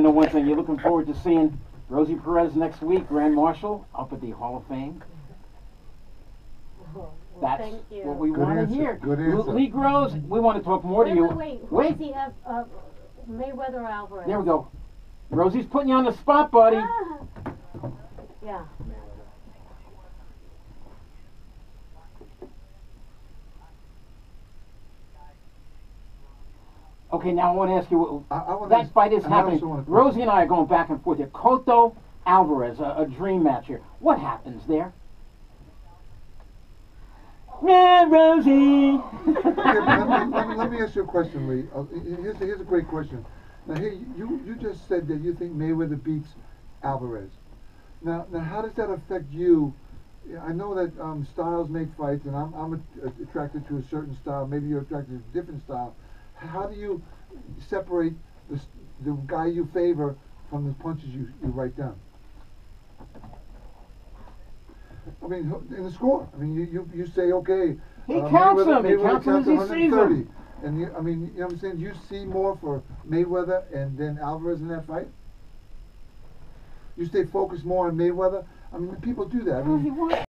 I know one thing, you're looking forward to seeing Rosie Perez next week, Grand Marshal, up at the Hall of Fame. Well, That's thank what we Good want to answer, hear. good L- answer. Lee Groves, we want to talk more to wait, you. Wait, wait, wait. Rosie F, uh, Mayweather Alvarez. There we go. Rosie's putting you on the spot, buddy. Ah. Yeah. Okay, now I want to ask you, I, I wanna that fight is and I also happening. wanna- Rosie and I are going back and forth here. Cotto Alvarez, a, a dream match here. What happens there? Yeah, Rosie. Okay, let, me, let, me, let me ask you a question, Lee. Uh, here's, here's a great question. Now, here you you just said that you think Mayweather beats Alvarez. Now, now, how does that affect you? I know that um, styles make fights, and I'm I'm a- attracted to a certain style. Maybe you're attracted to a different style. How do you separate the the guy you favor from the punches you, you write down? I mean, in the score. I mean, you, you, you say, okay. He uh, counts Mayweather- them. He Mayweather counts them as he sees 130. them. And you, I mean, you know what I'm saying? You see more for Mayweather and then Alvarez in that fight? You stay focused more on Mayweather? I mean, people do that. I mean.